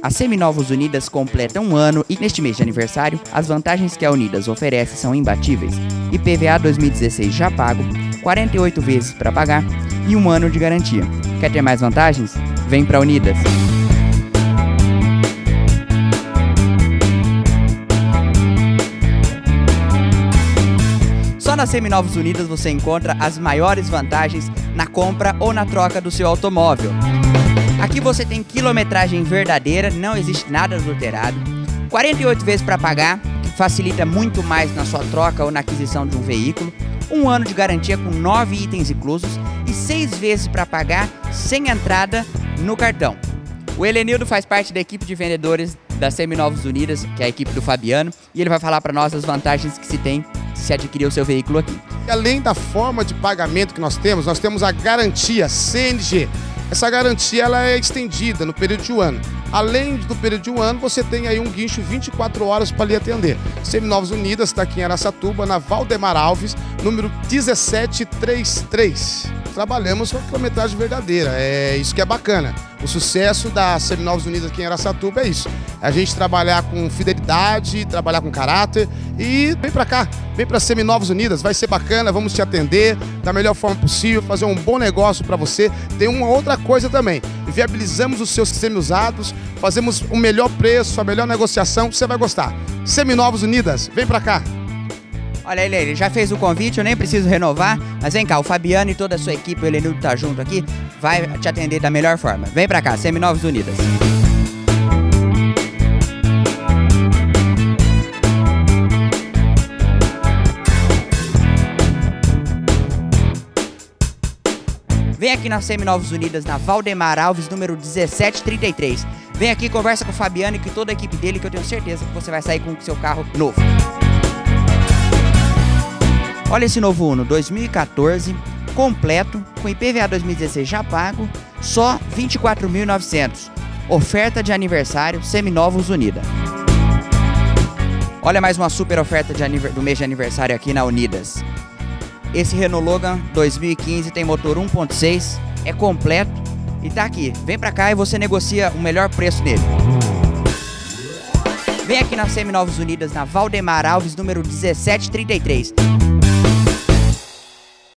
As Seminovos Unidas completam um ano e, neste mês de aniversário, as vantagens que a Unidas oferece são imbatíveis. IPVA 2016 já pago, 48 vezes para pagar e um ano de garantia. Quer ter mais vantagens? Vem para Unidas! Só na Seminovos Unidas você encontra as maiores vantagens na compra ou na troca do seu automóvel. Aqui você tem quilometragem verdadeira, não existe nada adulterado, 48 vezes para pagar, que facilita muito mais na sua troca ou na aquisição de um veículo, um ano de garantia com nove itens inclusos e seis vezes para pagar sem entrada no cartão. O Helenildo faz parte da equipe de vendedores da Seminovos Unidas, que é a equipe do Fabiano, e ele vai falar para nós as vantagens que se tem se adquirir o seu veículo aqui. Além da forma de pagamento que nós temos, nós temos a garantia CNG. Essa garantia ela é estendida no período de um ano. Além do período de um ano, você tem aí um guincho 24 horas para lhe atender. Seminovos Unidas está aqui em Aracatuba, na Valdemar Alves, número 1733 trabalhamos com a quilometragem verdadeira. É isso que é bacana. O sucesso da Seminovos Unidas aqui em Aracatuba é isso. A gente trabalhar com fidelidade, trabalhar com caráter e vem para cá, vem para Seminovos Unidas, vai ser bacana, vamos te atender da melhor forma possível, fazer um bom negócio para você. Tem uma outra coisa também, viabilizamos os seus semi-usados, fazemos o melhor preço, a melhor negociação, você vai gostar. Seminovos Unidas, vem para cá. Olha ele, ele já fez o convite, eu nem preciso renovar, mas vem cá, o Fabiano e toda a sua equipe, o Helenildo tá junto aqui, vai te atender da melhor forma. Vem pra cá, Seminovos Unidas. Vem aqui na Seminovos Unidas, na Valdemar Alves, número 1733. Vem aqui, conversa com o Fabiano e com toda a equipe dele, que eu tenho certeza que você vai sair com o seu carro novo. Olha esse novo Uno 2014, completo, com IPVA 2016 já pago, só 24.900. Oferta de aniversário Seminovos Unida. Olha mais uma super oferta do mês de aniversário aqui na Unidas. Esse Renault Logan 2015 tem motor 1.6, é completo e tá aqui. Vem pra cá e você negocia o melhor preço nele. Vem aqui na Seminovos Unidas, na Valdemar Alves, número 1733.